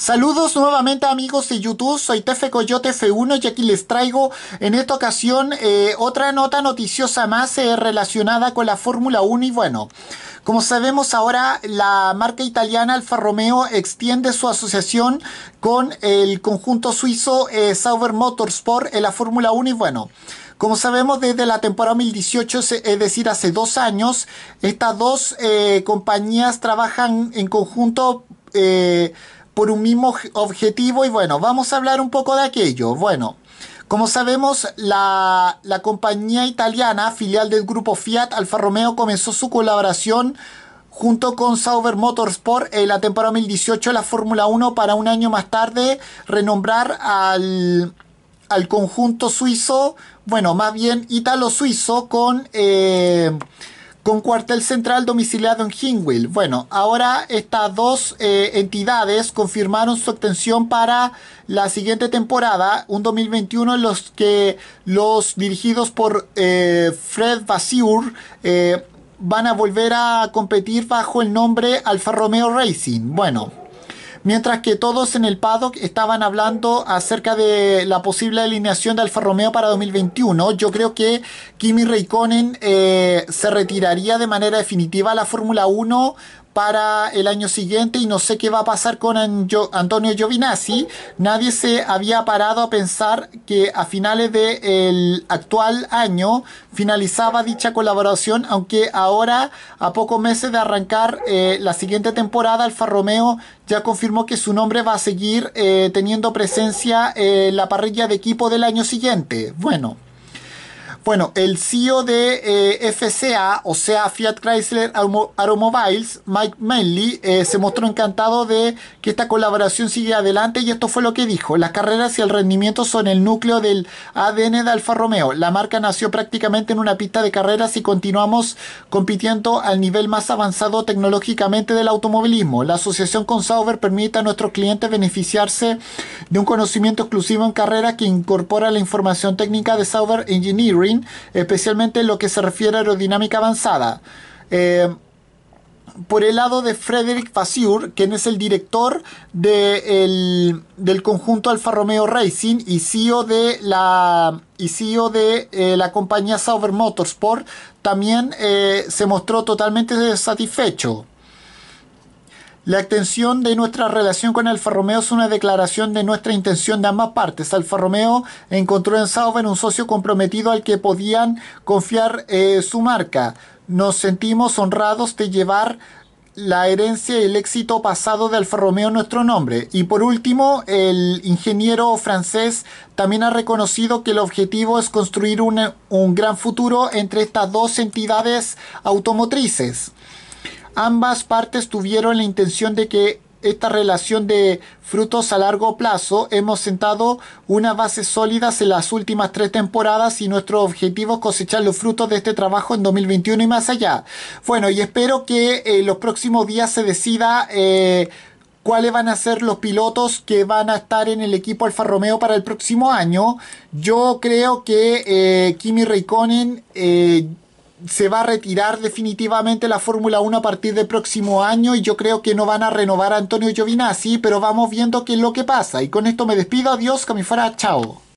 Saludos nuevamente amigos de YouTube, soy Tefe Coyote F1 y aquí les traigo en esta ocasión eh, otra nota noticiosa más eh, relacionada con la Fórmula 1 y bueno, como sabemos ahora la marca italiana Alfa Romeo extiende su asociación con el conjunto suizo eh, Sauber Motorsport en la Fórmula 1 y bueno, como sabemos desde la temporada 2018, es decir, hace dos años, estas dos compañías trabajan en conjunto por un mismo objetivo y bueno, vamos a hablar un poco de aquello. Bueno, como sabemos, la, compañía italiana, filial del grupo Fiat Alfa Romeo, comenzó su colaboración junto con Sauber Motorsport en la temporada 2018 la Fórmula 1 para un año más tarde renombrar al, al conjunto suizo, bueno, más bien italo-suizo con... Eh, con cuartel central domiciliado en Hinwil. Bueno, ahora estas dos eh, entidades confirmaron su extensión para la siguiente temporada, un 2021 en los que los dirigidos por eh, Fred Vasseur eh, van a volver a competir bajo el nombre Alfa Romeo Racing. Bueno, mientras que todos en el paddock estaban hablando acerca de la posible alineación de Alfa Romeo para 2021. Yo creo que Kimi Raikkonen eh, se retiraría de manera definitiva a la Fórmula 1 para el año siguiente y no sé qué va a pasar con Antonio Giovinazzi. Nadie se había parado a pensar que a finales del actual año finalizaba dicha colaboración, aunque ahora a pocos meses de arrancar eh, la siguiente temporada Alfa Romeo ya confirmó que su nombre va a seguir eh, teniendo presencia en la parrilla de equipo del año siguiente. Bueno. Bueno, el CEO de eh, FCA, o sea, Fiat Chrysler Automobiles, Mike Manley, eh, se mostró encantado de que esta colaboración siga adelante y esto fue lo que dijo. Las carreras y el rendimiento son el núcleo del ADN de Alfa Romeo. La marca nació prácticamente en una pista de carreras y continuamos compitiendo al nivel más avanzado tecnológicamente del automovilismo. La asociación con Sauber permite a nuestros clientes beneficiarse de un conocimiento exclusivo en carrera que incorpora la información técnica de Sauber Engineering especialmente en lo que se refiere a aerodinámica avanzada. Eh, por el lado de Frederick Vasseur, quien es el director del conjunto Alfa Romeo Racing y CEO de la, y CEO de, eh, la compañía Sauber Motorsport, también eh, se mostró totalmente satisfecho. La extensión de nuestra relación con Alfa Romeo es una declaración de nuestra intención de ambas partes. Alfa Romeo encontró en Sauber un socio comprometido al que podían confiar eh, su marca. Nos sentimos honrados de llevar la herencia y el éxito pasado de Alfa Romeo en nuestro nombre. Y por último, el ingeniero francés también ha reconocido que el objetivo es construir un gran futuro entre estas dos entidades automotrices. Ambas partes tuvieron la intención de que esta relación de frutos a largo plazo hemos sentado unas bases sólidas en las últimas tres temporadas y nuestro objetivo es cosechar los frutos de este trabajo en 2021 y más allá. Bueno, y espero que en los próximos días se decida eh, cuáles van a ser los pilotos que van a estar en el equipo Alfa Romeo para el próximo año. Yo creo que eh, Kimi Raikkonen eh, se va a retirar definitivamente la Fórmula 1 a partir del próximo año y yo creo que no van a renovar a Antonio Giovinazzi, pero vamos viendo qué es lo que pasa. Y con esto me despido, adiós, que me fuera, chao.